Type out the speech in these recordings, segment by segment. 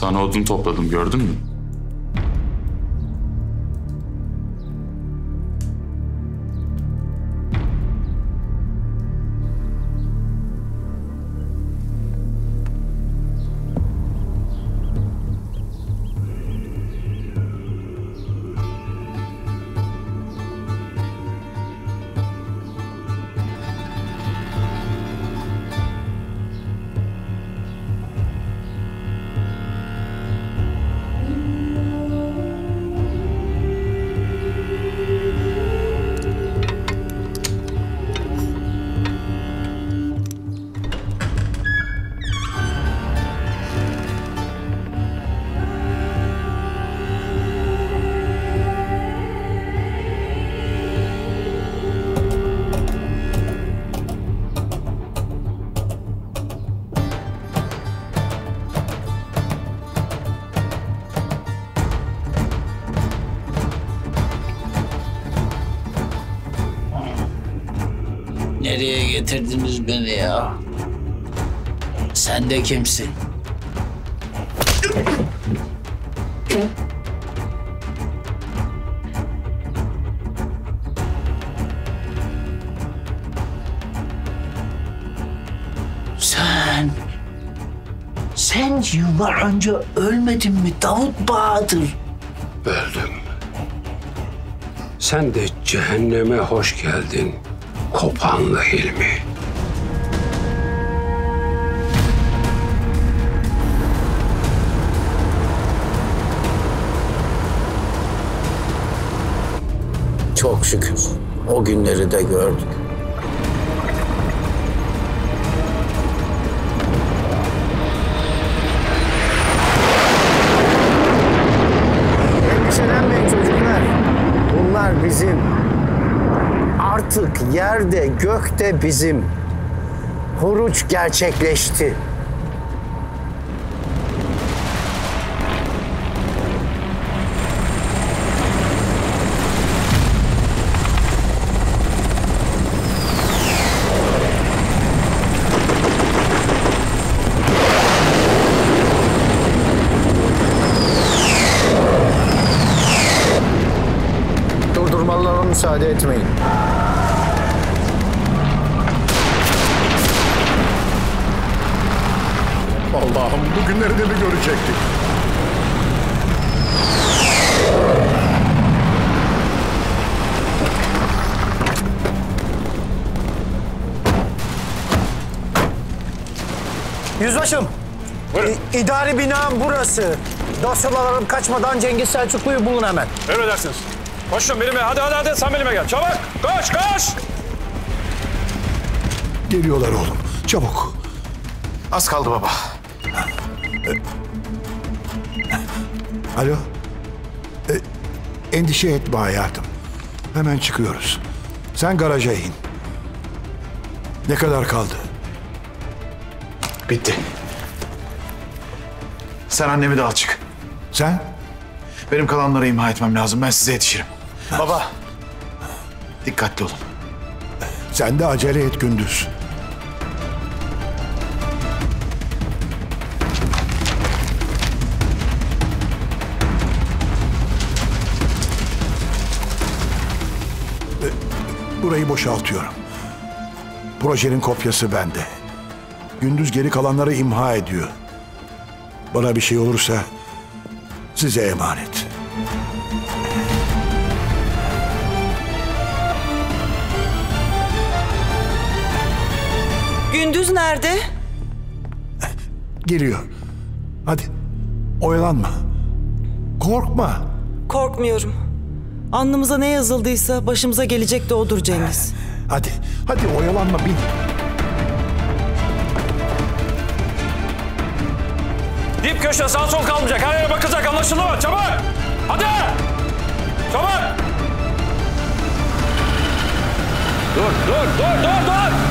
Sana odun topladım gördün mü? Nereye getirdiniz beni ya? Sen de kimsin? Sen... Sen yıllar önce ölmedin mi Davut Bahadır? Öldüm. Sen de cehenneme hoş geldin. Kopanlı Hilmi. Çok şükür o günleri de gördük. Endişelenmeyin çocuklar. Bunlar bizim. Artık yerde gökte bizim. Huruç gerçekleşti. Durdurmalarına müsaade etmeyin. Bugünleri de mi görecektik? Yüzbaşım. İ- idari binam burası. Dosyalarım kaçmadan Cengiz Selçuklu'yu bulun hemen. Emredersiniz. Koşun benimle. Hadi hadi hadi sen benimle gel. Çabuk. Koş koş. Geliyorlar oğlum. Çabuk. Az kaldı baba. Alo. E, endişe etme hayatım. Hemen çıkıyoruz. Sen garaja in. Ne kadar kaldı? Bitti. Sen annemi de al çık. Sen? Benim kalanları imha etmem lazım. Ben size yetişirim. Baba. Dikkatli olun. Sen de acele et gündüz. Burayı boşaltıyorum. Projenin kopyası bende. Gündüz geri kalanları imha ediyor. Bana bir şey olursa size emanet. Gündüz nerede? Geliyor. Hadi oyalanma. Korkma. Korkmuyorum. Alnımıza ne yazıldıysa başımıza gelecek de odur Cengiz. Hadi, hadi oyalanma bin. Dip köşe sağ sol kalmayacak. Her yere bakacak. Anlaşıldı mı? Çabuk. Hadi. Çabuk. Dur dur dur dur dur.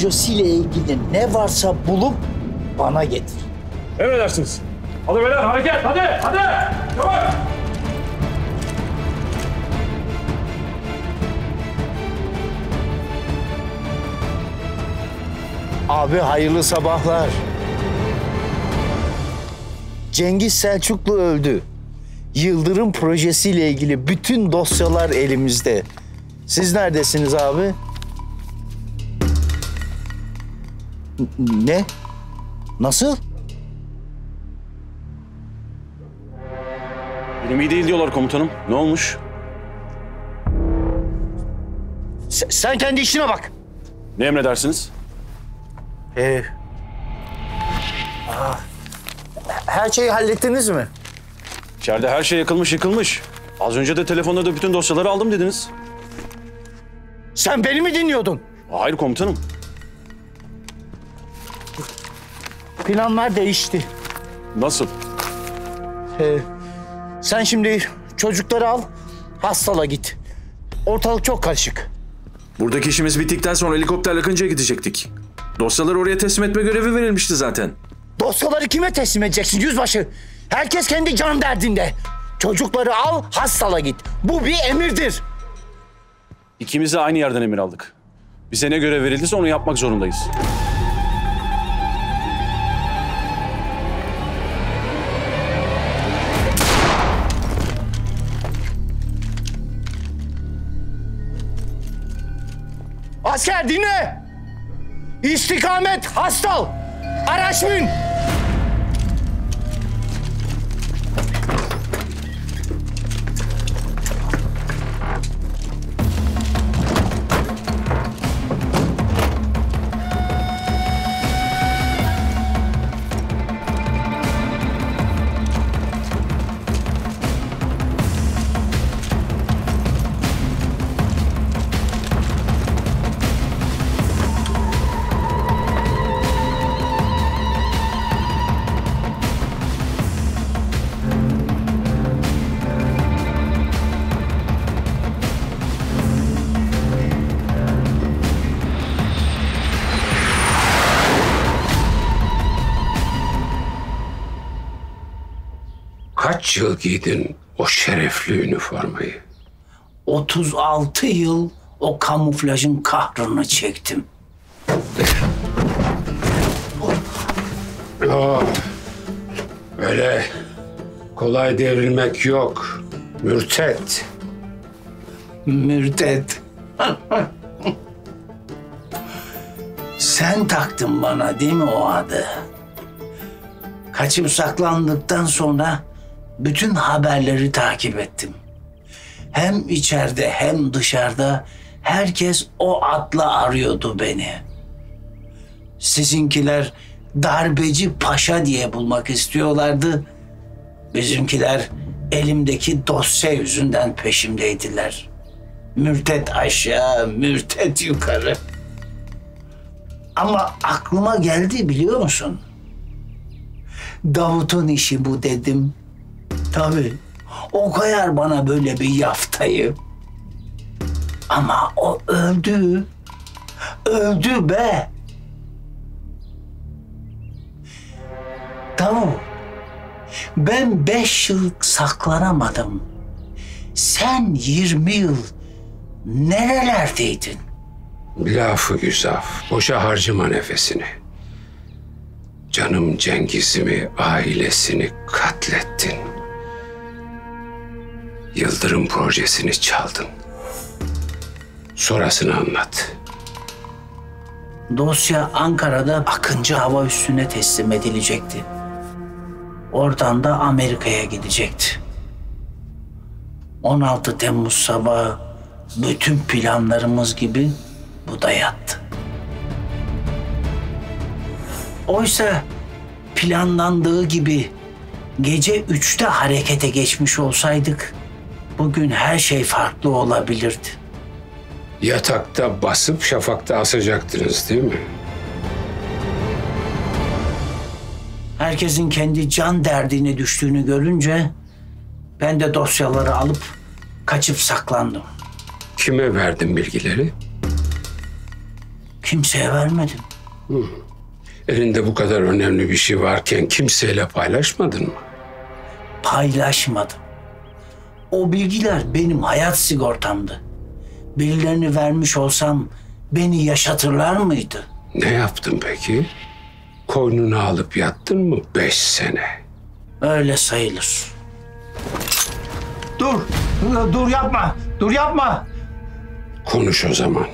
Projesiyle ilgili ne varsa bulup bana getir. Emredersiniz. Hadi beyler hareket hadi hadi. Çabuk. Abi hayırlı sabahlar. Cengiz Selçuklu öldü. Yıldırım projesiyle ilgili bütün dosyalar elimizde. Siz neredesiniz abi? Ne? Nasıl? Benim iyi değil diyorlar komutanım. Ne olmuş? Se- sen kendi işine bak. Ne emredersiniz? Ee, aa, her şeyi hallettiniz mi? İçeride her şey yakılmış yıkılmış. Az önce de telefonda da bütün dosyaları aldım dediniz. Sen beni mi dinliyordun? Hayır komutanım. Planlar değişti. Nasıl? Ee, sen şimdi çocukları al, hastala git. Ortalık çok karışık. Buradaki işimiz bittikten sonra helikopterle Kınca'ya gidecektik. Dosyaları oraya teslim etme görevi verilmişti zaten. Dosyaları kime teslim edeceksin yüzbaşı? Herkes kendi can derdinde. Çocukları al, hastala git. Bu bir emirdir. İkimiz de aynı yerden emir aldık. Bize ne görev verildiyse onu yapmak zorundayız. Asker dinle. İstikamet hastal. Araç bin. Yıl giydin o şerefli üniformayı? 36 yıl o kamuflajın kahrını çektim. Öyle kolay devrilmek yok. Mürtet. Mürtet. Sen taktın bana değil mi o adı? Kaçıp saklandıktan sonra bütün haberleri takip ettim. Hem içeride hem dışarıda herkes o adla arıyordu beni. Sizinkiler darbeci paşa diye bulmak istiyorlardı. Bizimkiler elimdeki dosya yüzünden peşimdeydiler. Mürtet aşağı, mürtet yukarı. Ama aklıma geldi biliyor musun? Davut'un işi bu dedim. Tabii. O koyar bana böyle bir yaftayı. Ama o öldü. Öldü be. Davut. Ben beş yıl saklanamadım. Sen yirmi yıl nerelerdeydin? Lafı güzaf. Boşa harcama nefesini. Canım Cengiz'imi, ailesini katlettin. Yıldırım projesini çaldın. Sonrasını anlat. Dosya Ankara'da Akıncı Hava Üssü'ne teslim edilecekti. Oradan da Amerika'ya gidecekti. 16 Temmuz sabahı bütün planlarımız gibi bu da yattı. Oysa planlandığı gibi gece üçte harekete geçmiş olsaydık bugün her şey farklı olabilirdi. Yatakta basıp şafakta asacaktınız değil mi? Herkesin kendi can derdine düştüğünü görünce ben de dosyaları alıp kaçıp saklandım. Kime verdin bilgileri? Kimseye vermedim. Elinde bu kadar önemli bir şey varken kimseyle paylaşmadın mı? Paylaşmadım. O bilgiler benim hayat sigortamdı. Birilerini vermiş olsam beni yaşatırlar mıydı? Ne yaptın peki? Koynuna alıp yattın mı beş sene? Öyle sayılır. Dur, dur, dur yapma, dur yapma. Konuş o zaman.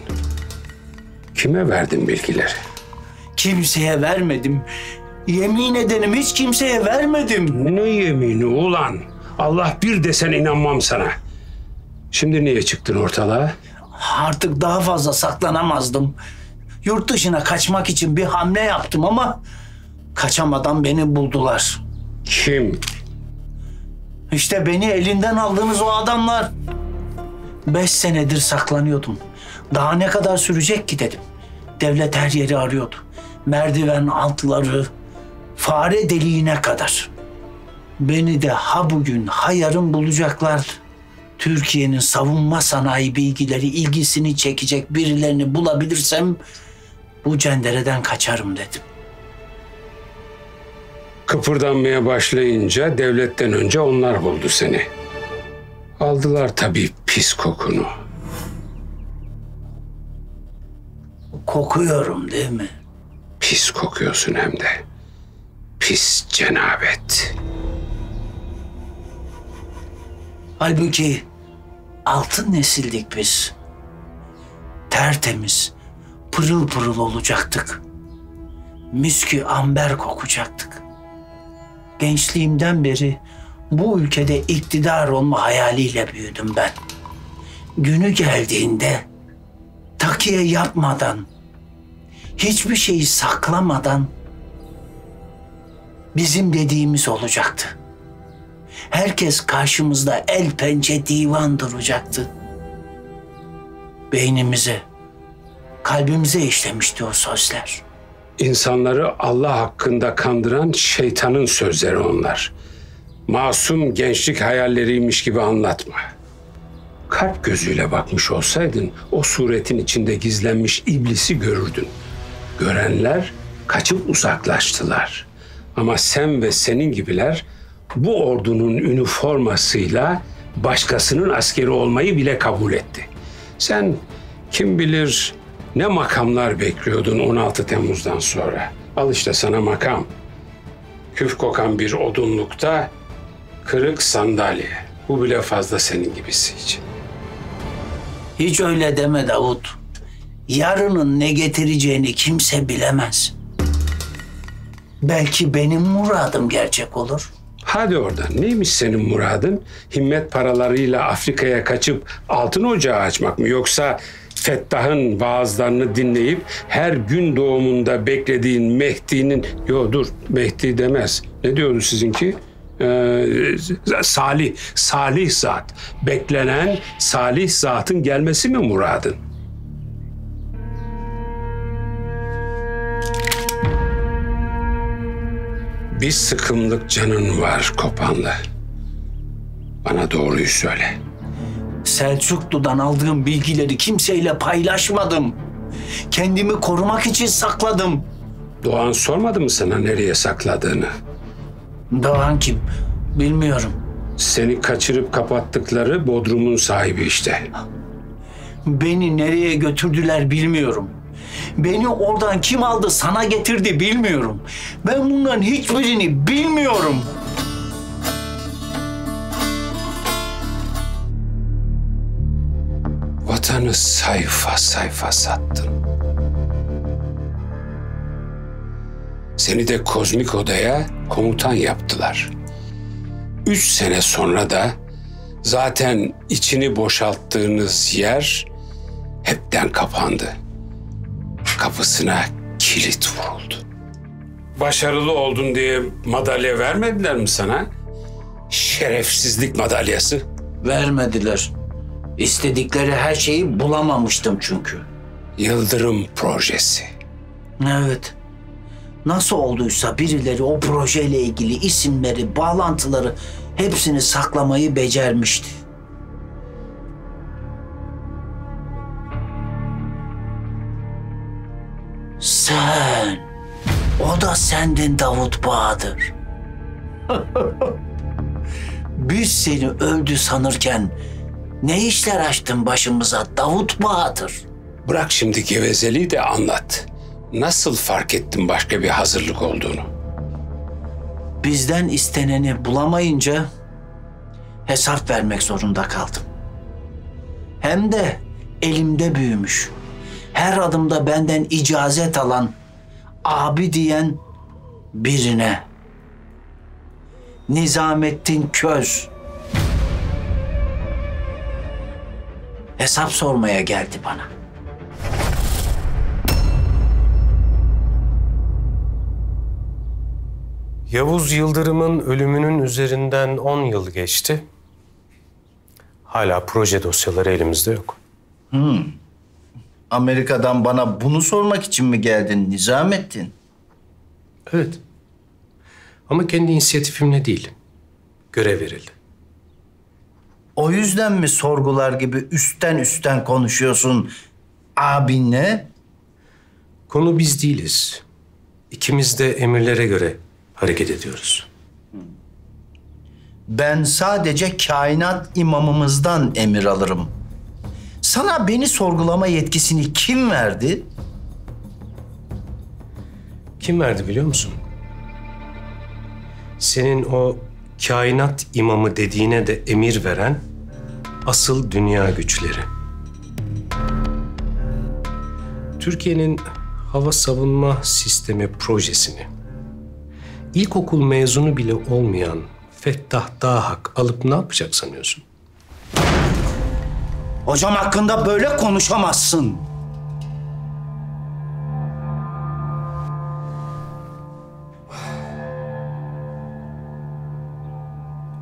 Kime verdin bilgileri? Kimseye vermedim. Yemin ederim hiç kimseye vermedim. Ne yemini ulan? Allah bir desen inanmam sana. Şimdi niye çıktın ortalığa? Artık daha fazla saklanamazdım. Yurt dışına kaçmak için bir hamle yaptım ama kaçamadan beni buldular. Kim? İşte beni elinden aldığınız o adamlar. Beş senedir saklanıyordum. Daha ne kadar sürecek ki dedim. Devlet her yeri arıyordu. Merdiven altları, fare deliğine kadar. Beni de ha bugün ha yarın bulacaklar. Türkiye'nin savunma sanayi bilgileri ilgisini çekecek birilerini bulabilirsem bu cendereden kaçarım dedim. Kıpırdanmaya başlayınca devletten önce onlar buldu seni. Aldılar tabii pis kokunu. Kokuyorum değil mi? Pis kokuyorsun hem de. Pis cenabet. Halbuki altın nesildik biz. Tertemiz, pırıl pırıl olacaktık. Miskü amber kokacaktık. Gençliğimden beri bu ülkede iktidar olma hayaliyle büyüdüm ben. Günü geldiğinde takiye yapmadan, hiçbir şeyi saklamadan bizim dediğimiz olacaktı. Herkes karşımızda el pençe divan duracaktı. Beynimize, kalbimize işlemişti o sözler. İnsanları Allah hakkında kandıran şeytanın sözleri onlar. Masum gençlik hayalleriymiş gibi anlatma. Kalp gözüyle bakmış olsaydın o suretin içinde gizlenmiş iblisi görürdün. Görenler kaçıp uzaklaştılar. Ama sen ve senin gibiler bu ordunun üniformasıyla başkasının askeri olmayı bile kabul etti. Sen kim bilir ne makamlar bekliyordun 16 Temmuz'dan sonra. Al işte sana makam. Küf kokan bir odunlukta kırık sandalye. Bu bile fazla senin gibisi için. Hiç öyle deme Davut. Yarının ne getireceğini kimse bilemez. Belki benim muradım gerçek olur. Hadi oradan. Neymiş senin muradın? Himmet paralarıyla Afrika'ya kaçıp altın ocağı açmak mı? Yoksa Fettah'ın vaazlarını dinleyip her gün doğumunda beklediğin Mehdi'nin... Yo dur Mehdi demez. Ne diyordu sizinki? Ee, salih, salih zat. Beklenen salih zatın gelmesi mi muradın? Bir sıkımlık canın var Kopanlı. Bana doğruyu söyle. Selçuklu'dan aldığım bilgileri kimseyle paylaşmadım. Kendimi korumak için sakladım. Doğan sormadı mı sana nereye sakladığını? Doğan kim? Bilmiyorum. Seni kaçırıp kapattıkları Bodrum'un sahibi işte. Beni nereye götürdüler bilmiyorum. Beni oradan kim aldı sana getirdi bilmiyorum. Ben bunların hiçbirini bilmiyorum. Vatanı sayfa sayfa sattın. Seni de kozmik odaya komutan yaptılar. Üç sene sonra da zaten içini boşalttığınız yer hepten kapandı. Kapısına kilit vuruldu. Başarılı oldun diye madalya vermediler mi sana? Şerefsizlik madalyası. Vermediler. İstedikleri her şeyi bulamamıştım çünkü. Yıldırım projesi. Evet. Nasıl olduysa birileri o projeyle ilgili isimleri, bağlantıları hepsini saklamayı becermişti. Sendin Davut Bahadır. Biz seni öldü sanırken ne işler açtın başımıza Davut Bahadır? Bırak şimdi gevezeliği de anlat. Nasıl fark ettin başka bir hazırlık olduğunu? Bizden isteneni bulamayınca hesap vermek zorunda kaldım. Hem de elimde büyümüş. Her adımda benden icazet alan, abi diyen birine. Nizamettin Köz. Hesap sormaya geldi bana. Yavuz Yıldırım'ın ölümünün üzerinden 10 yıl geçti. Hala proje dosyaları elimizde yok. Amerika'dan bana bunu sormak için mi geldin Nizamettin? Evet. Ama kendi inisiyatifimle değil. Görev verildi. O yüzden mi sorgular gibi üstten üstten konuşuyorsun abinle? Konu biz değiliz. İkimiz de emirlere göre hareket ediyoruz. Ben sadece kainat imamımızdan emir alırım. Sana beni sorgulama yetkisini kim verdi? Kim verdi biliyor musun? Senin o kainat imamı dediğine de emir veren asıl dünya güçleri. Türkiye'nin hava savunma sistemi projesini ilkokul mezunu bile olmayan Fettah Dahak alıp ne yapacak sanıyorsun? Hocam hakkında böyle konuşamazsın.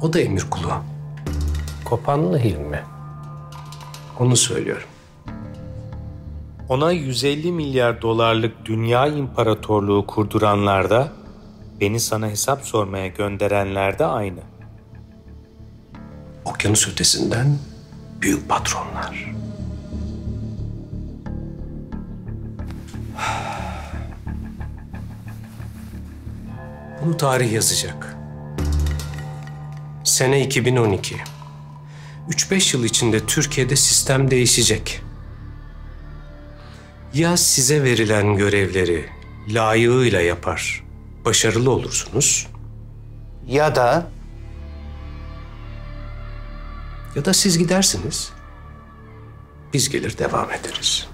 O da emir kulu. Kopanlı Hilmi. Onu söylüyorum. Ona 150 milyar dolarlık dünya imparatorluğu kurduranlar da beni sana hesap sormaya gönderenler de aynı. Okyanus ötesinden büyük patronlar. Bunu tarih yazacak. Sene 2012. 3-5 yıl içinde Türkiye'de sistem değişecek. Ya size verilen görevleri layığıyla yapar, başarılı olursunuz Ya da ya da siz gidersiniz. Biz gelir devam ederiz.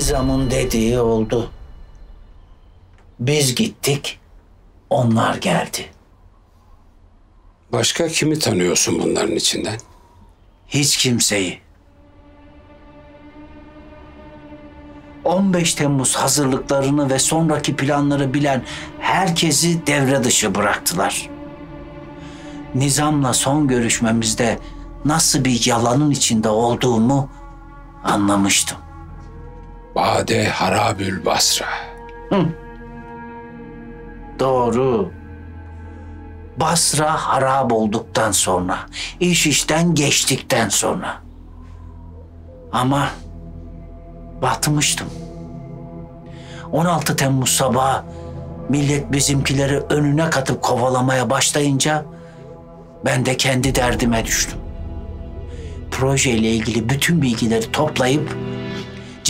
Nizam'ın dediği oldu. Biz gittik, onlar geldi. Başka kimi tanıyorsun bunların içinden? Hiç kimseyi. 15 Temmuz hazırlıklarını ve sonraki planları bilen herkesi devre dışı bıraktılar. Nizam'la son görüşmemizde nasıl bir yalanın içinde olduğumu anlamıştım. Bade Harabül Basra. Doğru. Basra harap olduktan sonra, iş işten geçtikten sonra. Ama batmıştım. 16 Temmuz sabahı millet bizimkileri önüne katıp kovalamaya başlayınca ben de kendi derdime düştüm. Projeyle ilgili bütün bilgileri toplayıp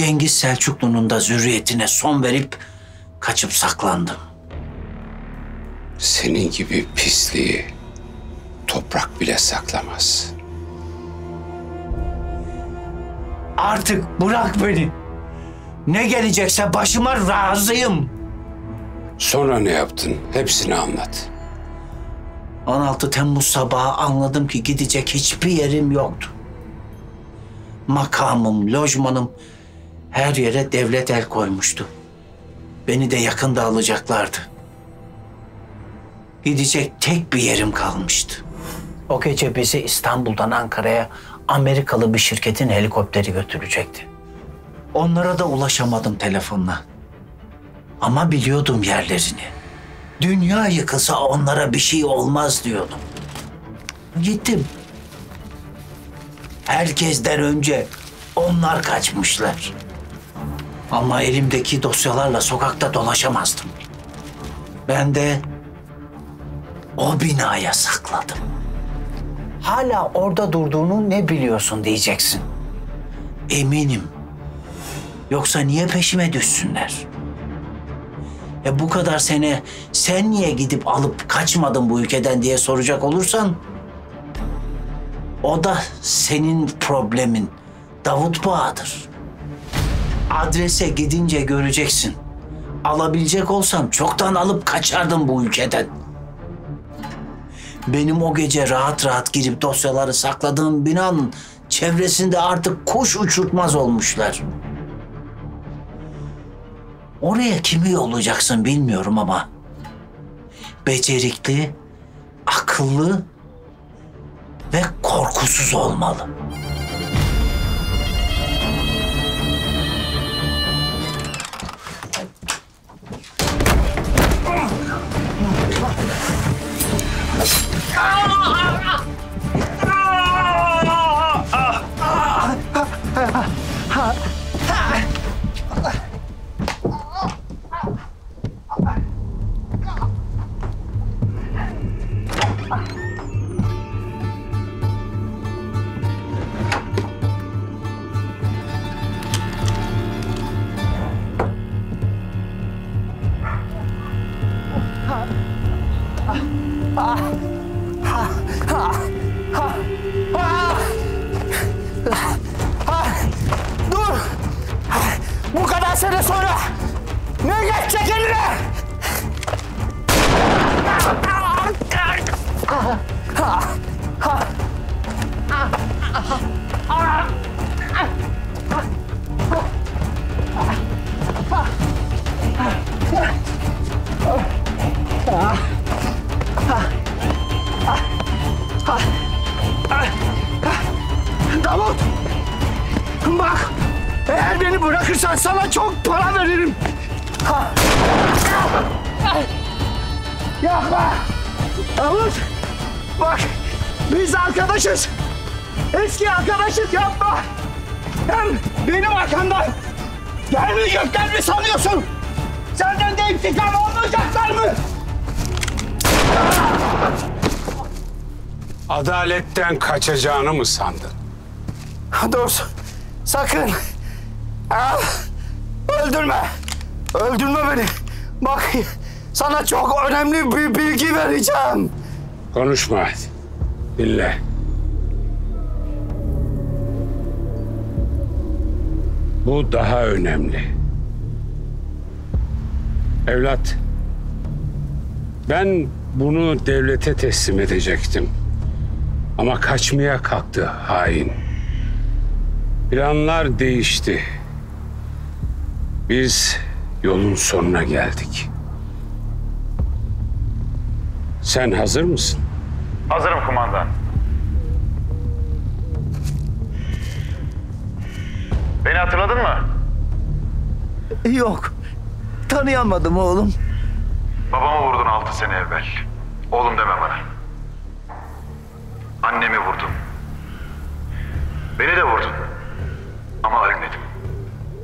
Cengiz Selçuklu'nun da zürriyetine son verip kaçıp saklandım. Senin gibi pisliği toprak bile saklamaz. Artık bırak beni. Ne gelecekse başıma razıyım. Sonra ne yaptın? Hepsini anlat. 16 Temmuz sabahı anladım ki gidecek hiçbir yerim yoktu. Makamım, lojmanım her yere devlet el koymuştu. Beni de yakında alacaklardı. Gidecek tek bir yerim kalmıştı. O gece bizi İstanbul'dan Ankara'ya Amerikalı bir şirketin helikopteri götürecekti. Onlara da ulaşamadım telefonla. Ama biliyordum yerlerini. Dünya yıkılsa onlara bir şey olmaz diyordum. Gittim. Herkesten önce onlar kaçmışlar. Ama elimdeki dosyalarla sokakta dolaşamazdım. Ben de o binaya sakladım. Hala orada durduğunu ne biliyorsun diyeceksin. Eminim. Yoksa niye peşime düşsünler? E bu kadar sene sen niye gidip alıp kaçmadın bu ülkeden diye soracak olursan o da senin problemin. Davut Bağ'dır. Adrese gidince göreceksin. Alabilecek olsam çoktan alıp kaçardım bu ülkeden. Benim o gece rahat rahat girip dosyaları sakladığım binanın çevresinde artık kuş uçurtmaz olmuşlar. Oraya kimi yollayacaksın bilmiyorum ama becerikli, akıllı ve korkusuz olmalı. Dur! Yapma! Davut! Bak! Biz arkadaşız. Eski arkadaşız yapma! Hem benim arkamdan gelmeyecekler mi sanıyorsun? Senden de intikam almayacaklar mı? Adaletten kaçacağını mı sandın? Dur. Sakın. Al. Öldürme. Öldürme beni. Bak sana çok önemli bir bilgi vereceğim. Konuşma hadi. Dinle. Bu daha önemli. Evlat, ben bunu devlete teslim edecektim. Ama kaçmaya kalktı hain. Planlar değişti. Biz yolun sonuna geldik. Sen hazır mısın? Hazırım kumandan. Beni hatırladın mı? Yok. Tanıyamadım oğlum. Babamı vurdun altı sene evvel. Oğlum deme bana. Annemi vurdun. Beni de vurdun. Ama ölmedim.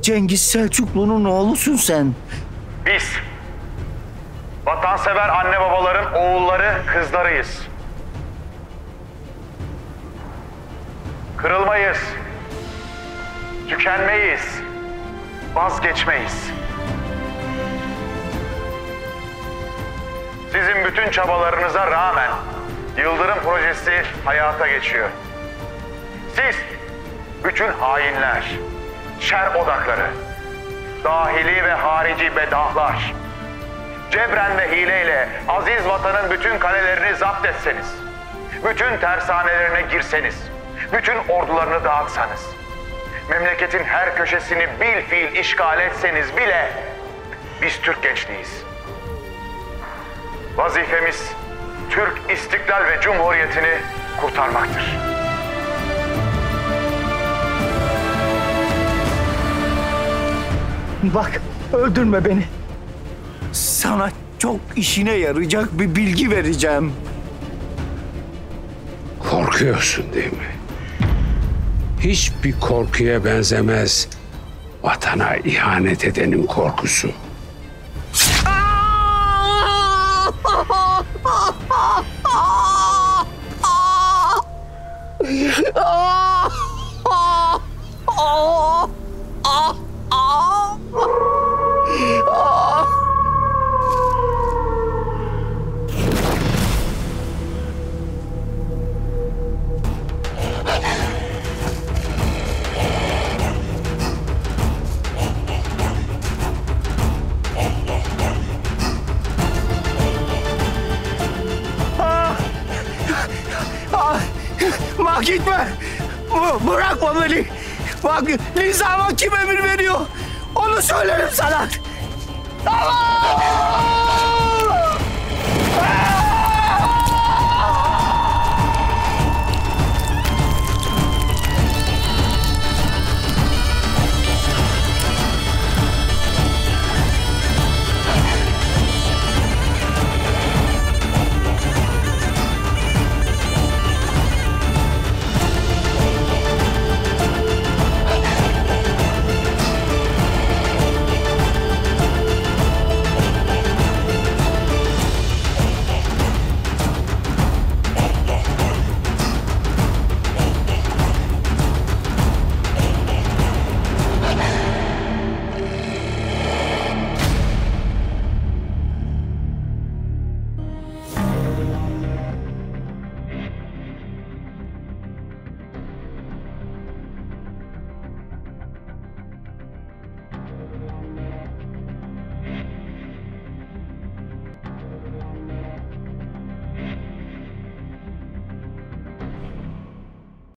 Cengiz Selçuklu'nun oğlusun sen. Biz vatansever anne babaların oğulları, kızlarıyız. Kırılmayız. Tükenmeyiz. Vazgeçmeyiz. Sizin bütün çabalarınıza rağmen Yıldırım projesi hayata geçiyor. Siz bütün hainler, şer odakları, dahili ve harici bedahlar, cebren ve hileyle aziz vatanın bütün kalelerini zapt etseniz, bütün tersanelerine girseniz, bütün ordularını dağıtsanız, memleketin her köşesini bil fiil işgal etseniz bile biz Türk gençliğiz. Vazifemiz Türk istiklal ve cumhuriyetini kurtarmaktır. Bak öldürme beni. Sana çok işine yarayacak bir bilgi vereceğim. Korkuyorsun değil mi? Hiçbir korkuya benzemez vatana ihanet edenin korkusu.